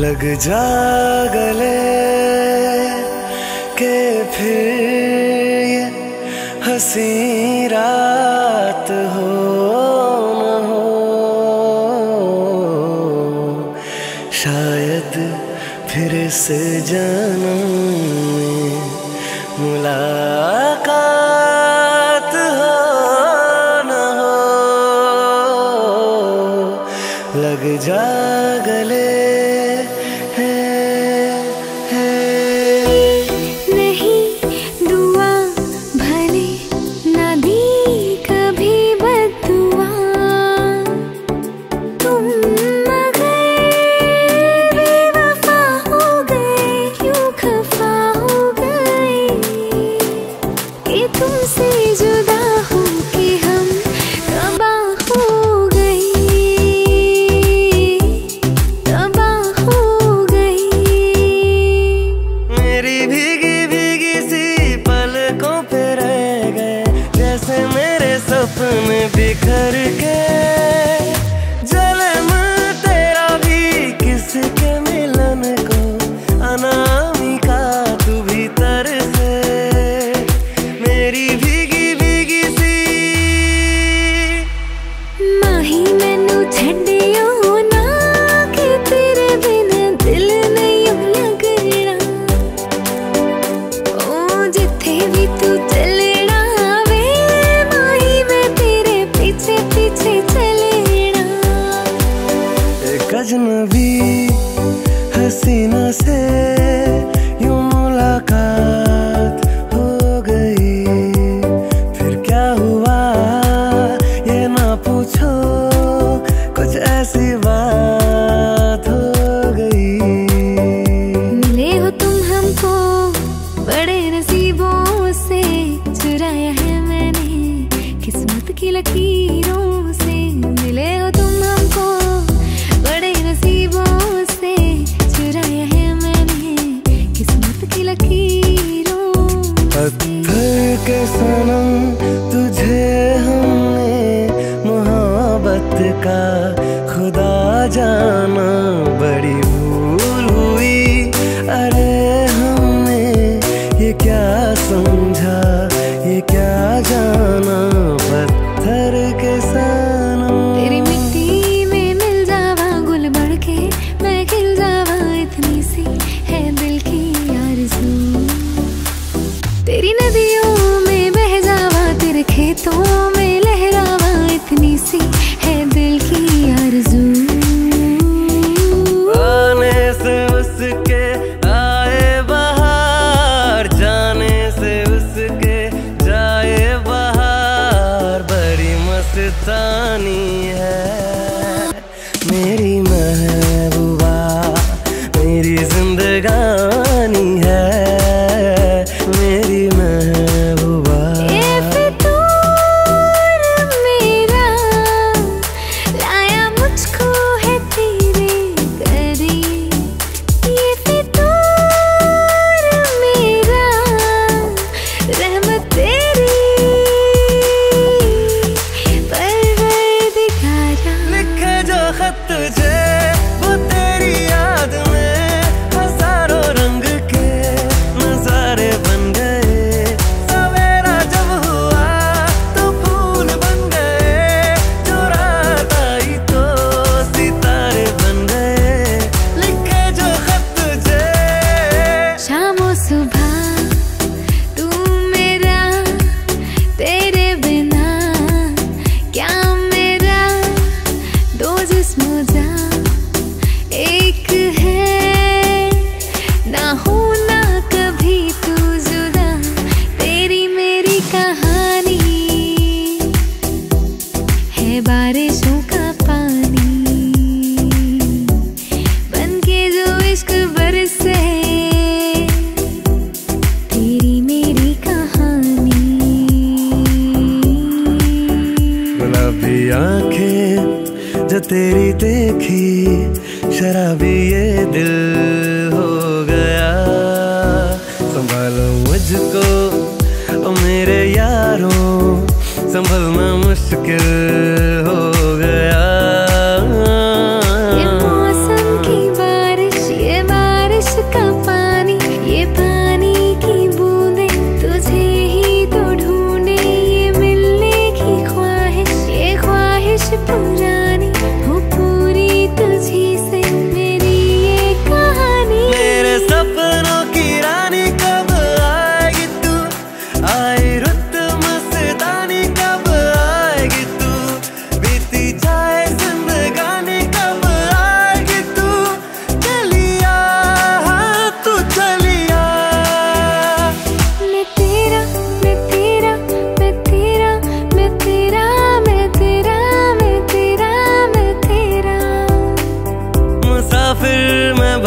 लग जा गले के फिर ये हसी रात हो न हो। शायद फिर से जन्म मुलाकात हो न हो। लग जा गले सपने बिखर के बचाया है मैंने। किस्मत की लकीरों से मिले हो तुम हमको। बड़े नसीबों से चुराया है मैंने। किस्मत की लकीरों पत्थर निशानी है। मेरी महल जो तेरी देखी शराबी ये दिल हो गया। संभालो मुझको मेरे यारों संभलना मुश्किल।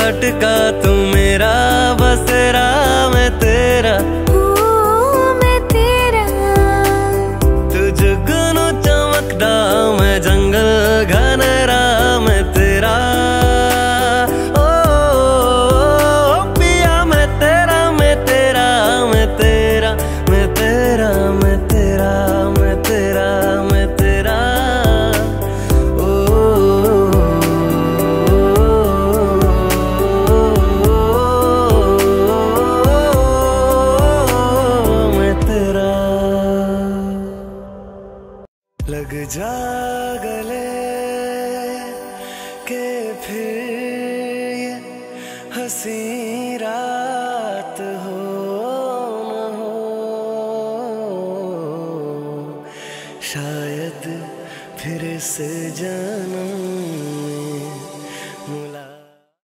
मैं का तू मेरा बसेरा। लग जा गले के फिर ये हँसी रात हो न हो। शायद फिर से जाना